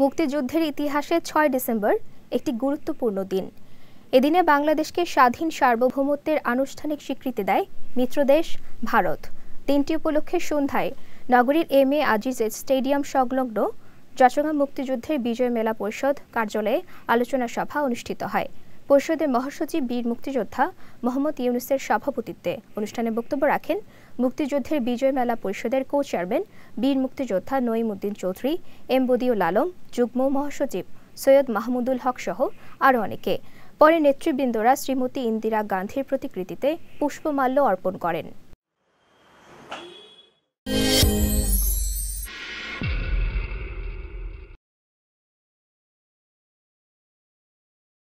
মুক্তিযুদ্ধের ইতিহাসে ছয় ডিসেম্বর একটি গুরুত্বপূর্ণ দিন। এদিনে বাংলাদেশকে স্বাধীন সার্বভৌমত্বের আনুষ্ঠানিক স্বীকৃতি দেয় মিত্রদেশ ভারত। দিনটি উপলক্ষে সন্ধ্যায় নগরীর এম এ আজিজ স্টেডিয়াম সংলগ্ন চট্টগ্রাম মুক্তিযুদ্ধের বিজয় মেলা পরিষদ কার্যালয়ে আলোচনা সভা অনুষ্ঠিত হয়। পরিষদের মহাসচিব বীর মুক্তিযোদ্ধা মোহাম্মদ ইউনুসের সভাপতিত্বে অনুষ্ঠানে বক্তব্য রাখেন মুক্তিযুদ্ধের বিজয় মেলা পরিষদের কো চেয়ারম্যান বীর মুক্তিযোদ্ধা নঈমুদ্দিন চৌধুরী, এম বদিউল আলম, যুগ্ম মহাসচিব সৈয়দ মাহমুদুল হক সহ আরও অনেকে। পরে নেতৃবৃন্দরা শ্রীমতী ইন্দিরা গান্ধীর প্রতিকৃতিতে পুষ্পমাল্য অর্পণ করেন।